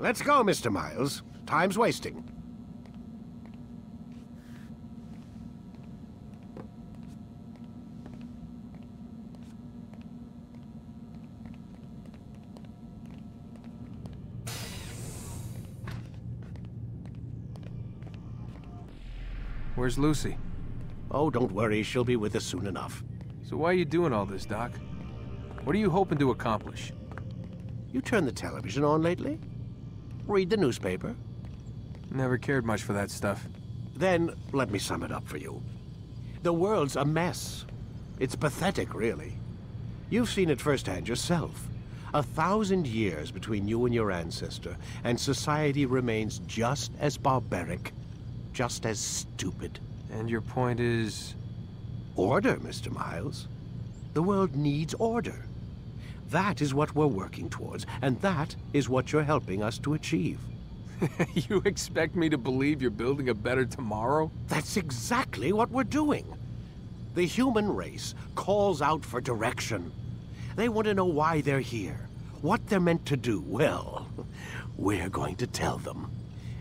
Let's go, Mr. Miles. Time's wasting. Where's Lucy? Oh, don't worry. She'll be with us soon enough. So why are you doing all this, Doc? What are you hoping to accomplish? You turned the television on lately? Read the newspaper? Never cared much for that stuff. Then, let me sum it up for you. The world's a mess. It's pathetic, really. You've seen it firsthand yourself. A thousand years between you and your ancestor, and society remains just as barbaric, just as stupid. And your point is... Order, Mr. Miles. The world needs order. That is what we're working towards, and that is what you're helping us to achieve. you expect me to believe you're building a better tomorrow? That's exactly what we're doing. The human race calls out for direction. They want to know why they're here, what they're meant to do. Well, we're going to tell them.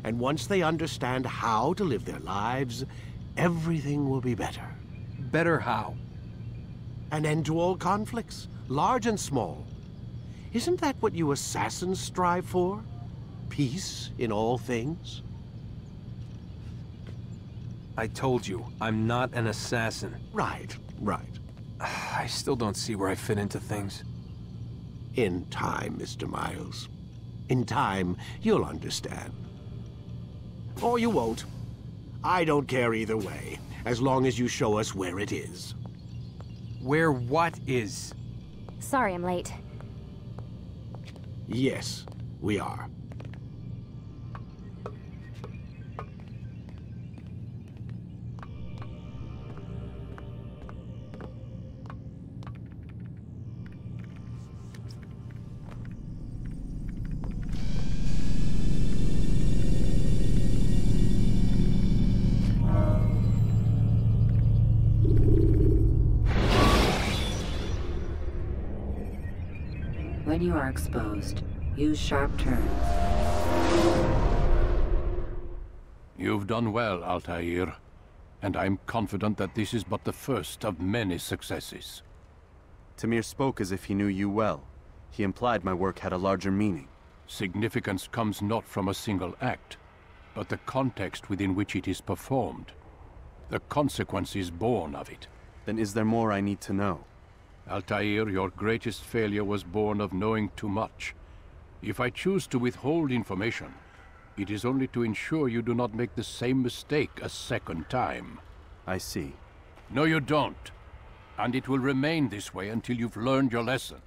And once they understand how to live their lives, everything will be better. Better how? An end to all conflicts, large and small. Isn't that what you assassins strive for? Peace in all things? I told you, I'm not an assassin. Right, right. I still don't see where I fit into things. In time, Mr. Miles. In time, you'll understand. Or you won't. I don't care either way, as long as you show us where it is. Where what is? Sorry I'm late. Yes, we are. When you are exposed, use sharp turns. You've done well, Altair. And I'm confident that this is but the first of many successes. Tamir spoke as if he knew you well. He implied my work had a larger meaning. Significance comes not from a single act, but the context within which it is performed. The consequences born of it. Then is there more I need to know? Altair, your greatest failure was born of knowing too much. If I choose to withhold information, it is only to ensure you do not make the same mistake a second time. I see. No, you don't. And it will remain this way until you've learned your lesson.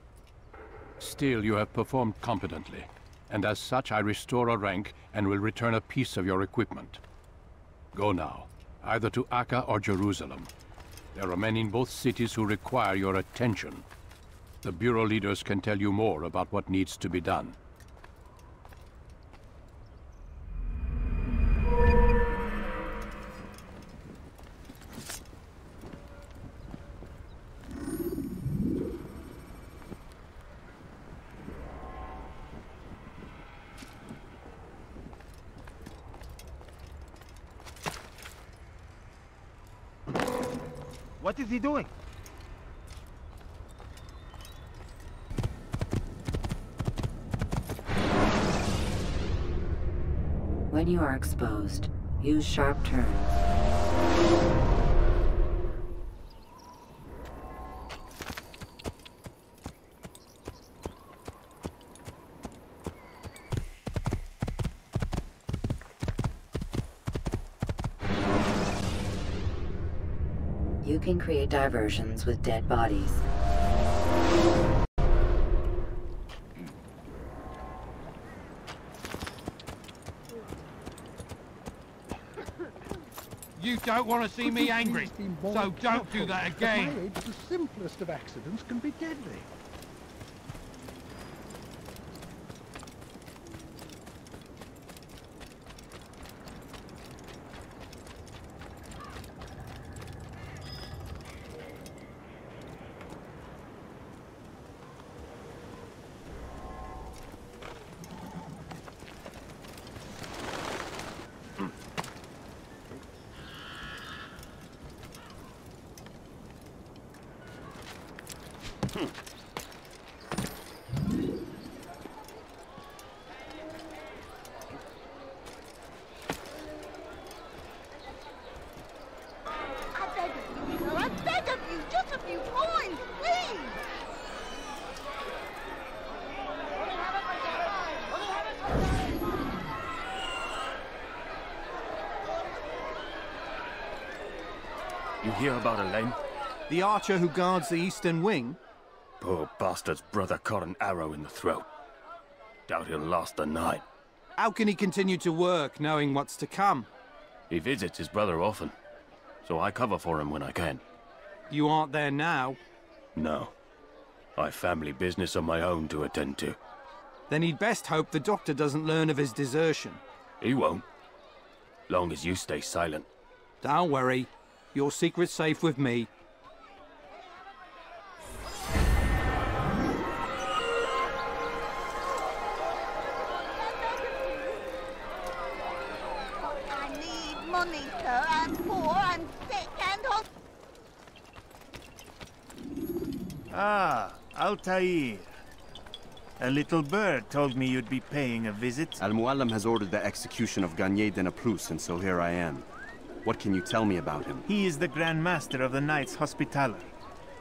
Still, you have performed competently, and as such I restore a rank and will return a piece of your equipment. Go now, either to Acre or Jerusalem. There are men in both cities who require your attention. The Bureau leaders can tell you more about what needs to be done. Doing? When you are exposed, use sharp turns. Can create diversions with dead bodies. You don't want to see me angry, so don't do that again. my age, the simplest of accidents can be deadly. I beg of you, sir. I beg of you. Just a few coins, please. You hear about Elaine? The archer who guards the eastern wing? Poor bastard's brother caught an arrow in the throat. Doubt he'll last the night. How can he continue to work knowing what's to come? He visits his brother often, so I cover for him when I can. You aren't there now. No. I've family business of my own to attend to. Then he'd best hope the doctor doesn't learn of his desertion. He won't. Long as you stay silent. Don't worry. Your secret's safe with me. Need money, poor, I'm sick, and hot. Ah, Altair. A little bird told me you'd be paying a visit. Al Muallim has ordered the execution of Garnier de Naplouse, and so here I am. What can you tell me about him? He is the Grand Master of the Knights Hospitaller,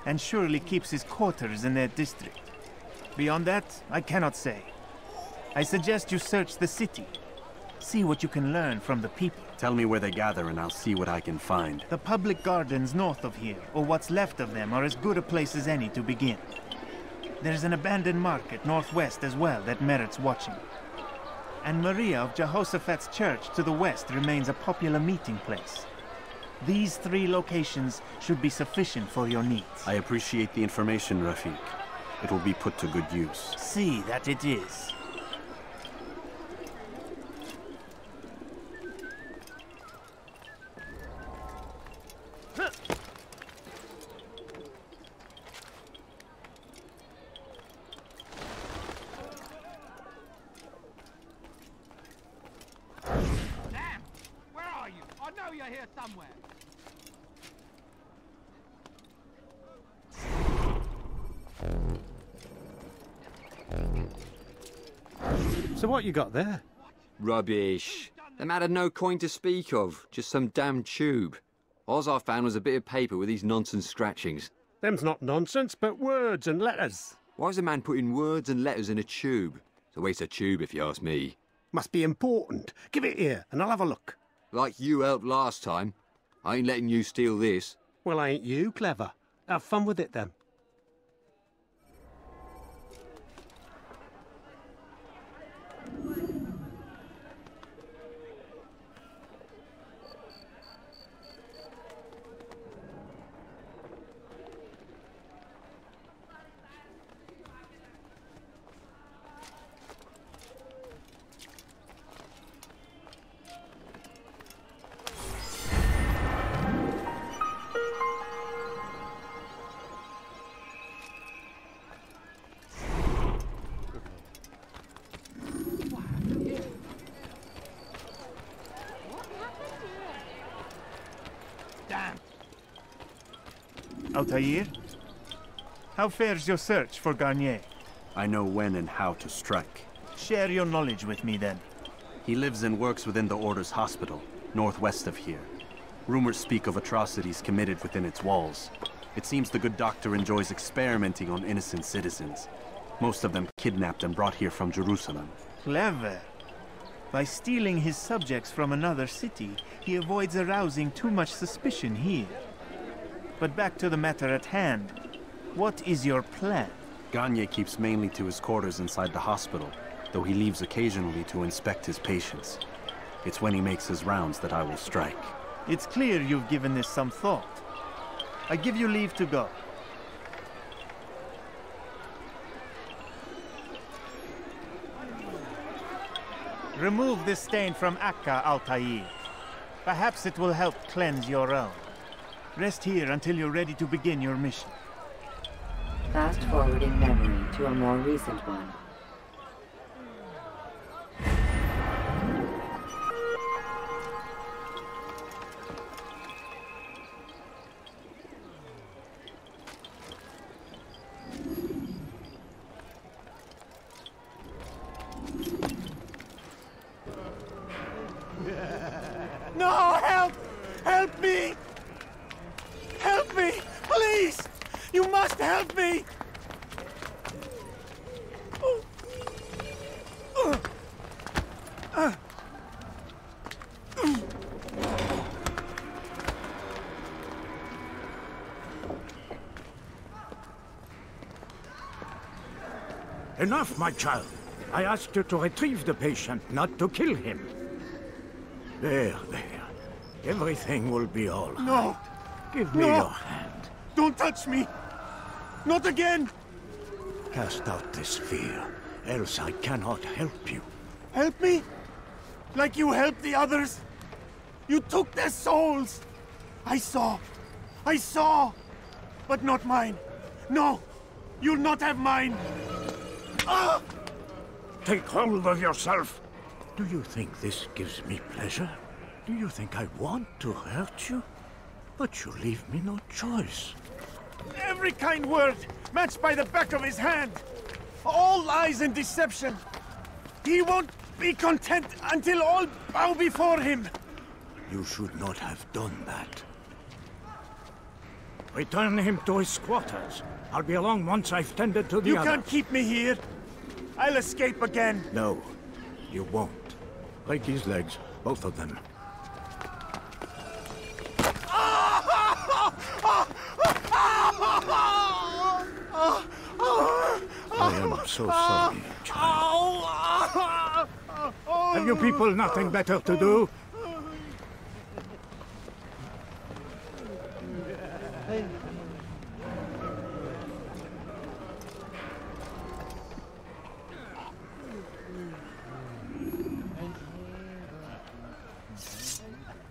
and surely keeps his quarters in their district. Beyond that, I cannot say. I suggest you search the city. See what you can learn from the people. Tell me where they gather, and I'll see what I can find. The public gardens north of here, or what's left of them, are as good a place as any to begin. There's an abandoned market northwest as well that merits watching. And Maria of Jehoshaphat's church to the west remains a popular meeting place. These three locations should be sufficient for your needs. I appreciate the information, Rafiq. It will be put to good use. See that it is. Damn! Where are you? I know you're here somewhere. So what you got there? Rubbish. The man had no coin to speak of, just some damn tube. All I found was a bit of paper with these nonsense scratchings. Them's not nonsense, but words and letters. Why's a man putting words and letters in a tube? It's a waste of tube, if you ask me. Must be important. Give it here, and I'll have a look. Like you helped last time. I ain't letting you steal this. Well, ain't you clever? Have fun with it then. Altair? How fares your search for Garnier? I know when and how to strike. Share your knowledge with me then. He lives and works within the Order's hospital, northwest of here. Rumors speak of atrocities committed within its walls. It seems the good doctor enjoys experimenting on innocent citizens. Most of them kidnapped and brought here from Jerusalem. Clever. By stealing his subjects from another city, he avoids arousing too much suspicion here. But back to the matter at hand. What is your plan? Garnier keeps mainly to his quarters inside the hospital, though he leaves occasionally to inspect his patients. It's when he makes his rounds that I will strike. It's clear you've given this some thought. I give you leave to go. Remove this stain from Akka, Altair. Perhaps it will help cleanse your own. Rest here until you're ready to begin your mission. Fast forwarding memory to a more recent one. Enough, my child. I asked you to retrieve the patient, not to kill him. There, there. Everything will be all right. No! Give me No! your hand. Don't touch me! Not again! Cast out this fear, else I cannot help you. Help me? Like you helped the others? You took their souls! I saw! I saw! But not mine! No! You'll not have mine! Take hold of yourself. Do you think this gives me pleasure? Do you think I want to hurt you? But you leave me no choice. Every kind word matched by the back of his hand! All lies and deception! He won't be content until all bow before him! You should not have done that. Return him to his quarters. I'll be along once I've tended to the You other. can't keep me here! I'll escape again! No, you won't. Break his legs, both of them. I am so sorry, child. Have you people nothing better to do?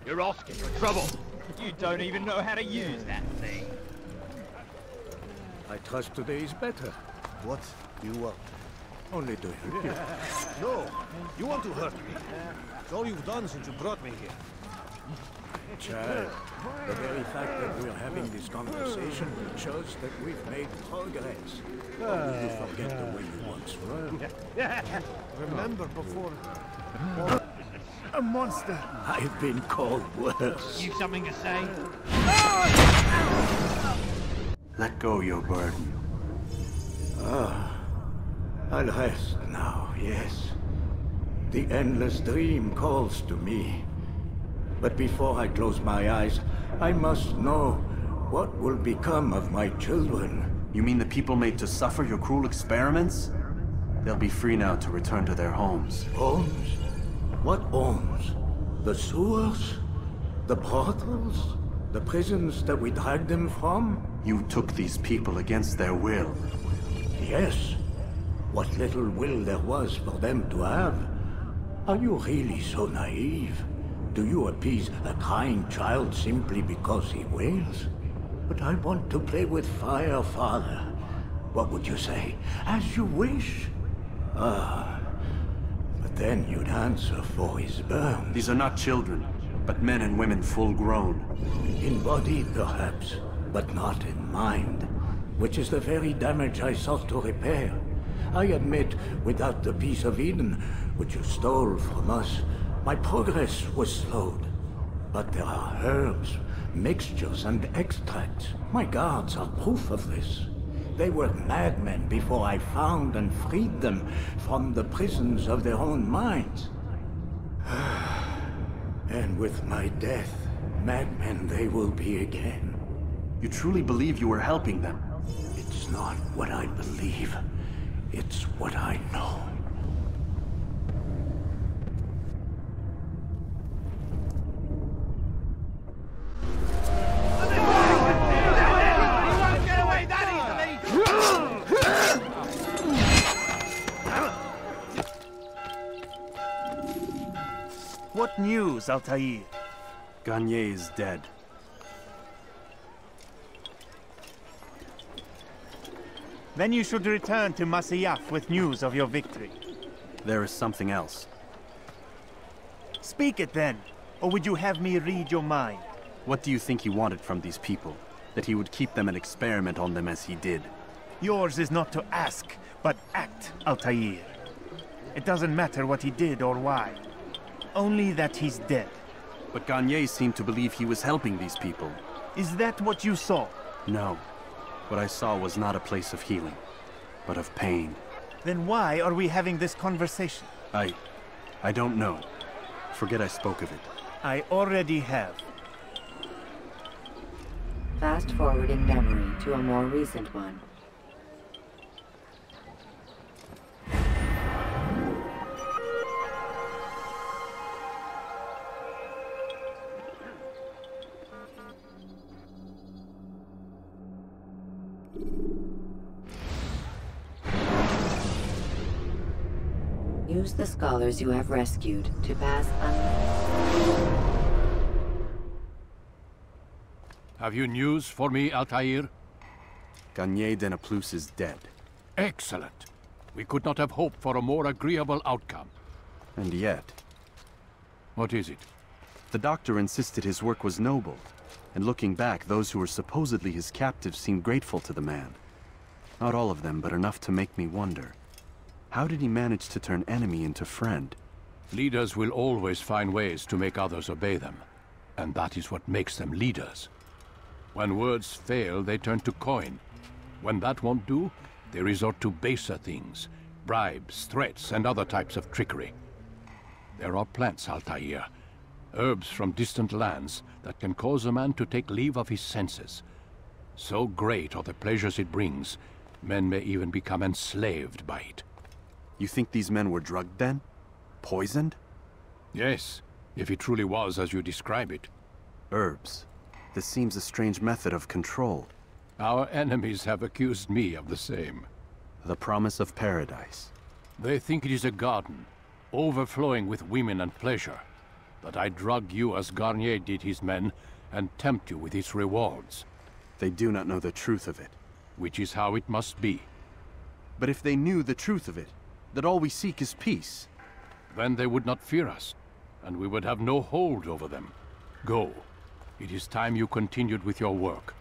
You're asking for trouble. You don't even know how to use that thing. I trust today is better. What do you want? Only to help you. No, you want to hurt me. It's all you've done since you brought me here. Child, the very fact that we're having this conversation shows that we've made progress. Or will you forget the way you once were? Remember before... A monster! I've been called worse. You something to say? Let go your burden. Ah, I'll rest now, yes. The endless dream calls to me. But before I close my eyes, I must know what will become of my children. You mean the people made to suffer your cruel experiments? They'll be free now to return to their homes. Homes? What homes? The sewers? The brothels? The prisons that we dragged them from? You took these people against their will. Yes. What little will there was for them to have. Are you really so naive? Do you appease a crying child simply because he wails? But I want to play with fire, father. What would you say? As you wish. Ah. But then you'd answer for his burn. These are not children, but men and women full grown. In body, perhaps, but not in mind. Which is the very damage I sought to repair. I admit, without the piece of Eden, which you stole from us, my progress was slowed. But there are herbs, mixtures, and extracts. My guards are proof of this. They were madmen before I found and freed them from the prisons of their own minds. and with my death, madmen they will be again. You truly believe you were helping them? It's not what I believe. It's what I know. What news, Altair? Garnier is dead. Then you should return to Masyaf with news of your victory. There is something else. Speak it then, or would you have me read your mind? What do you think he wanted from these people? That he would keep them and experiment on them as he did? Yours is not to ask, but act, Altair. It doesn't matter what he did or why. Only that he's dead. But Garnier seemed to believe he was helping these people. Is that what you saw? No. What I saw was not a place of healing, but of pain. Then why are we having this conversation? I... I don't know. Forget I spoke of it. I already have. Fast forwarding memory to a more recent one. Use the scholars you have rescued to pass un- Have you news for me, Altair? Garnier de Naplouse is dead. Excellent. We could not have hoped for a more agreeable outcome. And yet... What is it? The doctor insisted his work was noble. And looking back, those who were supposedly his captives seemed grateful to the man. Not all of them, but enough to make me wonder. How did he manage to turn enemy into friend? Leaders will always find ways to make others obey them. And that is what makes them leaders. When words fail, they turn to coin. When that won't do, they resort to baser things. Bribes, threats, and other types of trickery. There are plants, Altair. Herbs from distant lands that can cause a man to take leave of his senses. So great are the pleasures it brings, men may even become enslaved by it. You think these men were drugged then? Poisoned? Yes, if it truly was as you describe it. Herbs. This seems a strange method of control. Our enemies have accused me of the same. The promise of paradise. They think it is a garden, overflowing with women and pleasure. That I drug you as Garnier did his men, and tempt you with its rewards. They do not know the truth of it. Which is how it must be. But if they knew the truth of it, that all we seek is peace. Then they would not fear us, and we would have no hold over them. Go. It is time you continued with your work.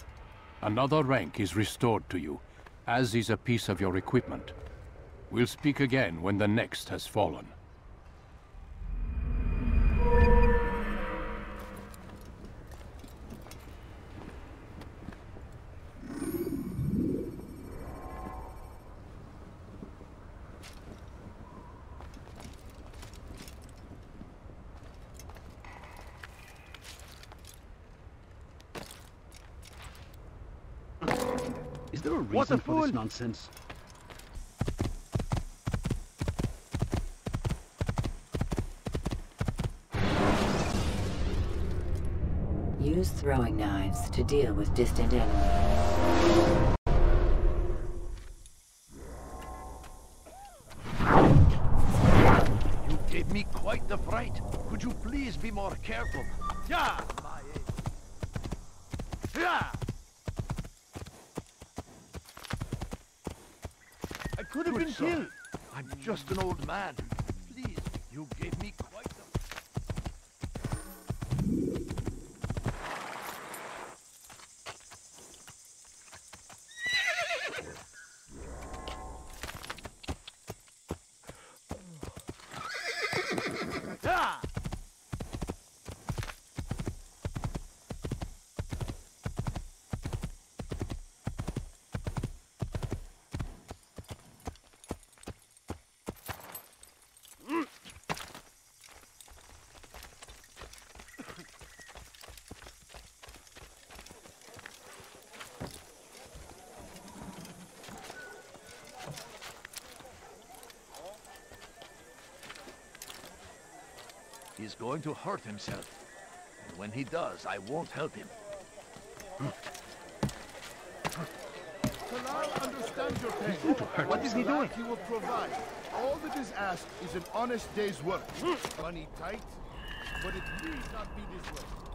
Another rank is restored to you, as is a piece of your equipment. We'll speak again when the next has fallen. Is there a reason What a for this fool! nonsense? Use throwing knives to deal with distant enemies. You gave me quite the fright. Could you please be more careful? Yeah, my Yeah. I could have Good been I'm just an old man. Please, you gave me quite the... Ah! He's going to hurt himself. And when he does, I won't help him. Talal understands your pain. going to hurt What is he doing? He will provide. All that is asked is an honest day's work. Money tight, but it need not be this way.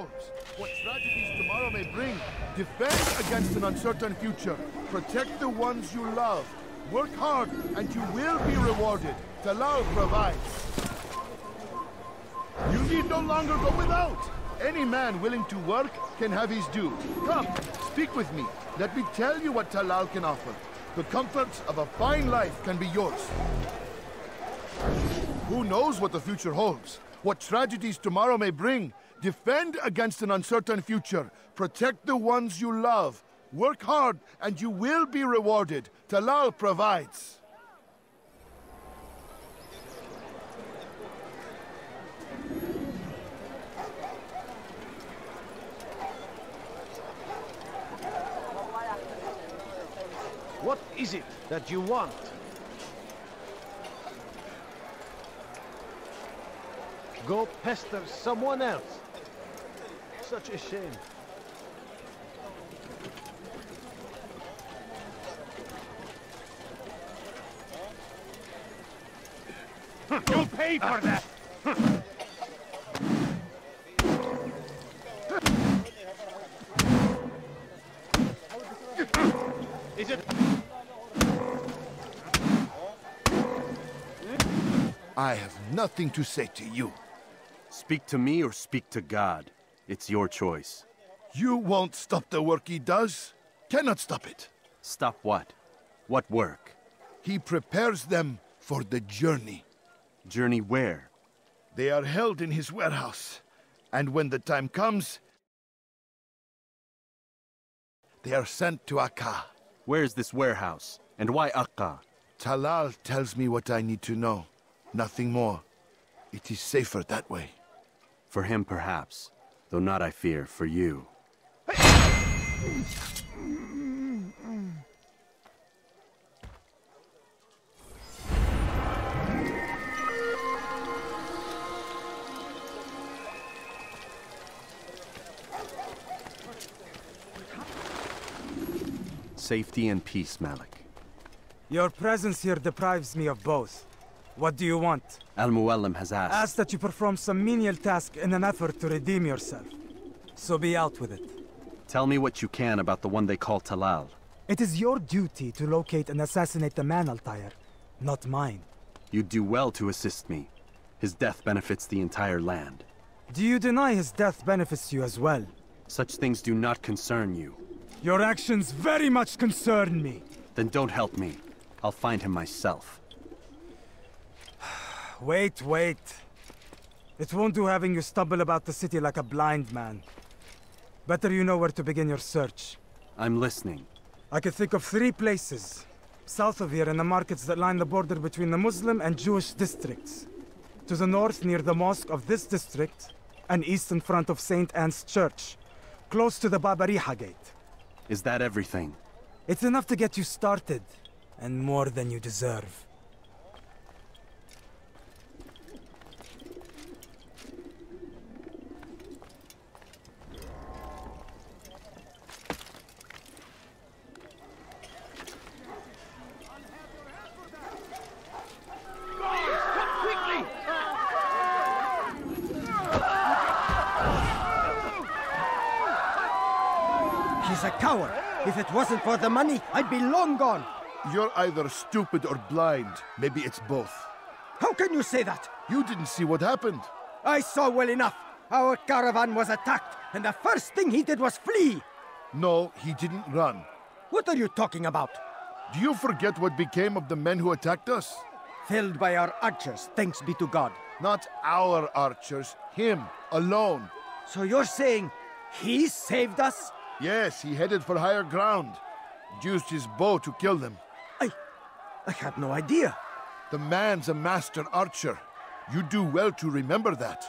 Holds? What tragedies tomorrow may bring? Defend against an uncertain future. Protect the ones you love. Work hard, and you will be rewarded. Talal provides. You need no longer go without. Any man willing to work can have his due. Come, speak with me. Let me tell you what Talal can offer. The comforts of a fine life can be yours. Who knows what the future holds? What tragedies tomorrow may bring? Defend against an uncertain future. Protect the ones you love. Work hard, and you will be rewarded. Talal provides. What is it that you want? Go pester someone else. Such a shame. You'll pay for that! Is it... I have nothing to say to you. Speak to me or speak to God. It's your choice. You won't stop the work he does. Cannot stop it. Stop what? What work? He prepares them for the journey. Journey where? They are held in his warehouse. And when the time comes, they are sent to Akka. Where is this warehouse? And why Akka? Talal tells me what I need to know. Nothing more. It is safer that way. For him, perhaps. Though not, I fear, for you. Safety and peace, Malik. Your presence here deprives me of both. What do you want? Al-Muallim has asked. Ask that you perform some menial task in an effort to redeem yourself. So be out with it. Tell me what you can about the one they call Talal. It is your duty to locate and assassinate the man, Altair, not mine. You'd do well to assist me. His death benefits the entire land. Do you deny his death benefits you as well? Such things do not concern you. Your actions very much concern me. Then don't help me. I'll find him myself. Wait, wait. It won't do having you stumble about the city like a blind man. Better you know where to begin your search. I'm listening. I could think of three places. South of here in the markets that line the border between the Muslim and Jewish districts. To the north near the mosque of this district, and east in front of St. Anne's Church, close to the Babariha Gate. Is that everything? It's enough to get you started, and more than you deserve. He's a coward. If it wasn't for the money, I'd be long gone. You're either stupid or blind. Maybe it's both. How can you say that? You didn't see what happened. I saw well enough. Our caravan was attacked, and the first thing he did was flee. No, he didn't run. What are you talking about? Do you forget what became of the men who attacked us? Felled by our archers, thanks be to God. Not our archers, him, alone. So you're saying he saved us? Yes, he headed for higher ground. Used his bow to kill them. I... I had no idea. The man's a master archer. You do well to remember that.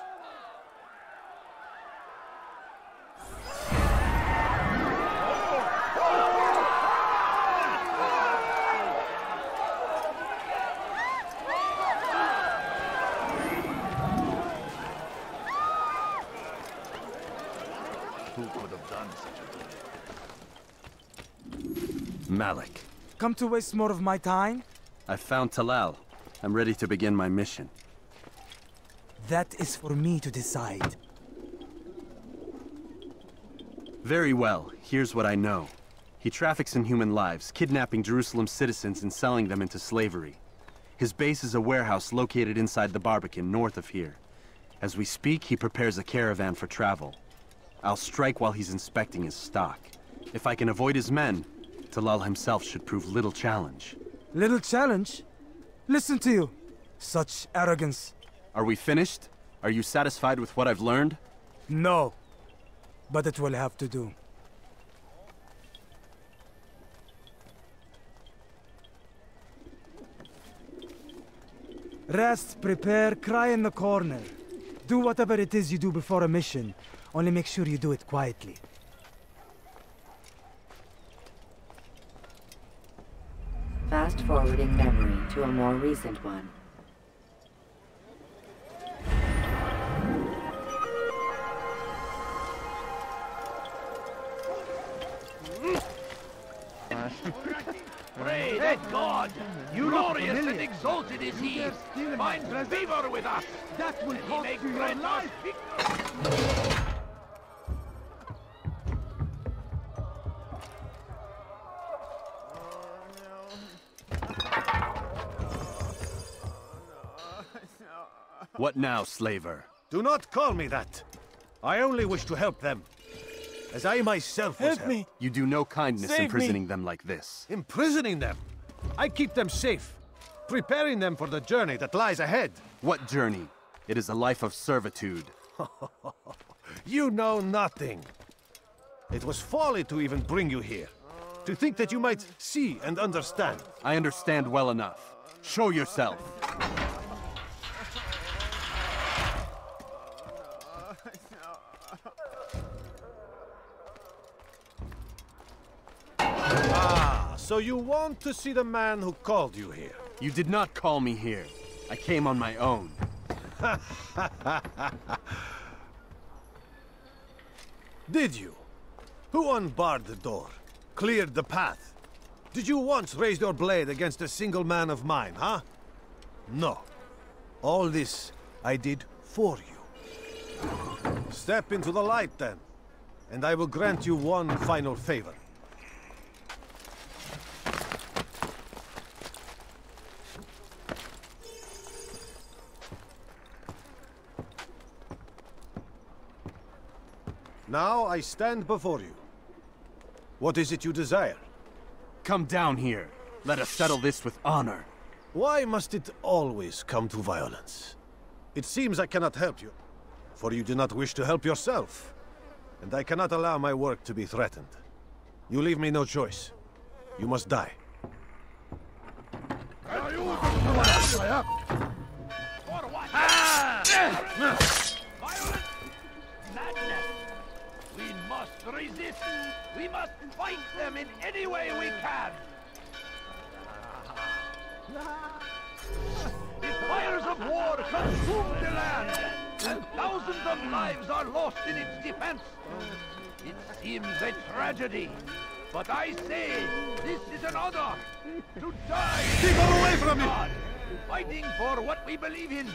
Who could have done such a thing? Malik. Come to waste more of my time? I found Talal. I'm ready to begin my mission. That is for me to decide. Very well. Here's what I know. He traffics in human lives, kidnapping Jerusalem citizens and selling them into slavery. His base is a warehouse located inside the Barbican, north of here. As we speak, he prepares a caravan for travel. I'll strike while he's inspecting his stock. If I can avoid his men, Talal himself should prove little challenge. Little challenge? Listen to you. Such arrogance. Are we finished? Are you satisfied with what I've learned? No. But it will have to do. Rest, prepare, cry in the corner. Do whatever it is you do before a mission. Only make sure you do it quietly. Fast forwarding memory to a more recent one. Pray that God, glorious and exalted is He, finds favor with us. That will and He cost may you your grant us life. What now, slaver? Do not call me that. I only wish to help them. As I myself was Help me. You do no kindness Save me. imprisoning them like this. Imprisoning them? I keep them safe, preparing them for the journey that lies ahead. What journey? It is a life of servitude. You know nothing. It was folly to even bring you here. To think that you might see and understand. I understand well enough. Show yourself. So you want to see the man who called you here? You did not call me here. I came on my own. Did you? Who unbarred the door? Cleared the path? Did you once raise your blade against a single man of mine, huh? No. All this I did for you. Step into the light, then, and I will grant you one final favor. Now I stand before you. What is it you desire? Come down here. Let us settle this with honor. Why must it always come to violence? It seems I cannot help you, for you do not wish to help yourself. And I cannot allow my work to be threatened. You leave me no choice. You must die. We must fight them in any way we can! The fires of war consume the land, and thousands of lives are lost in its defense. It seems a tragedy, but I say this is an honor to die. Keep her away from me! Fighting for what we believe in.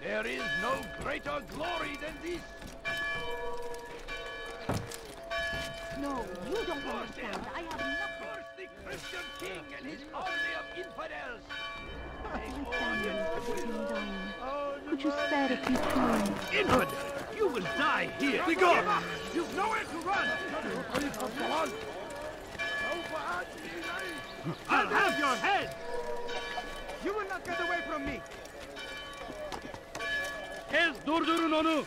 There is no greater glory than this. No, you don't understand. I have nothing. Curse the Christian king and his army of infidels. Could you spare a few times? Infidel! You will die here! Be gone! You've nowhere to run! I'll have your head! You will not get away from me! Kes durdurun onu!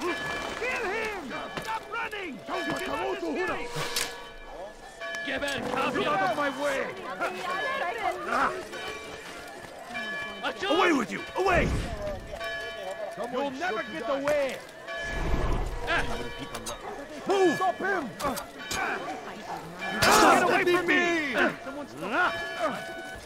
Kill him! Stop running! You cannot escape! Geber kafir! Get out of my way! Away with you! Away! You'll never get away! Move! Stop him! Get away from me!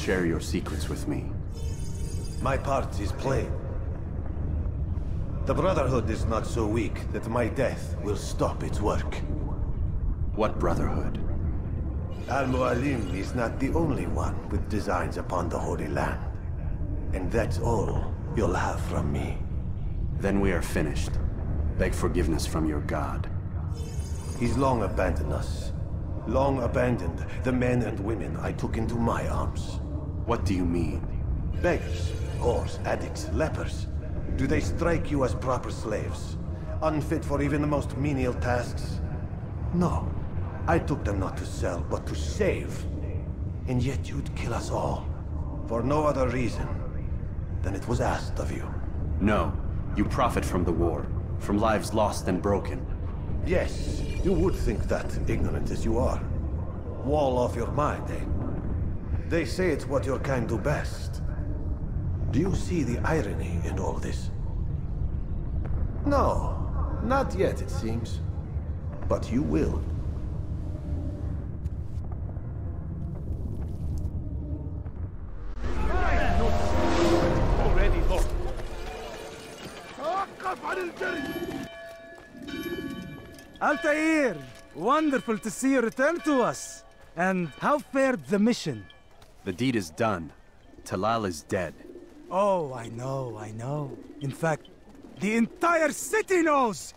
Share your secrets with me. My part is plain. The Brotherhood is not so weak that my death will stop its work. What Brotherhood? Al-Mualim is not the only one with designs upon the Holy Land. And that's all you'll have from me. Then we are finished. Beg forgiveness from your god. He's long abandoned us. Long abandoned the men and women I took into my arms. What do you mean? Beggars, whores, addicts, lepers. Do they strike you as proper slaves? Unfit for even the most menial tasks? No. I took them not to sell, but to save. And yet you'd kill us all. For no other reason than it was asked of you. No. You profit from the war. From lives lost and broken. Yes, you would think that, ignorant as you are. Wall off your mind, eh? They say it's what your kind do best. Do you see the irony in all this? No, not yet, it seems. But you will. Altair! Wonderful to see you return to us. And how fared the mission? The deed is done. Talal is dead. Oh, I know, I know. In fact, the entire city knows!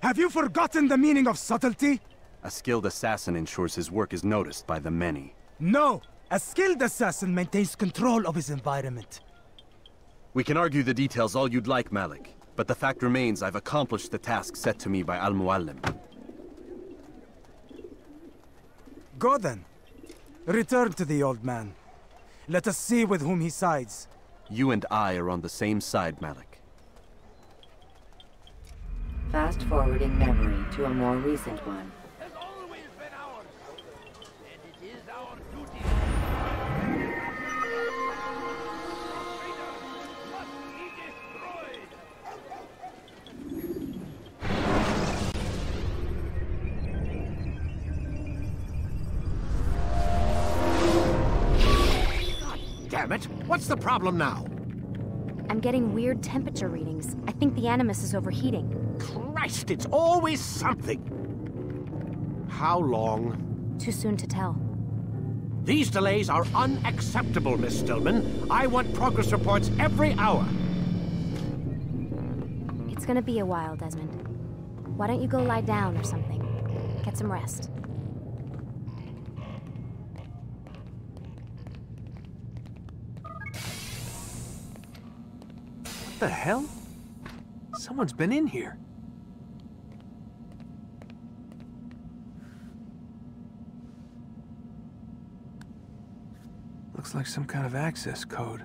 Have you forgotten the meaning of subtlety? A skilled assassin ensures his work is noticed by the many. No! A skilled assassin maintains control of his environment. We can argue the details all you'd like, Malik. But the fact remains I've accomplished the task set to me by Al-Mualim. Go then. Return to the old man. Let us see with whom he sides. You and I are on the same side, Malik. Fast forwarding memory to a more recent one. Damn it! What's the problem now? I'm getting weird temperature readings. I think the Animus is overheating. Christ, it's always something! How long? Too soon to tell. These delays are unacceptable, Miss Stillman. I want progress reports every hour. It's gonna be a while, Desmond. Why don't you go lie down or something? Get some rest. The hell? Someone's been in here. Looks like some kind of access code.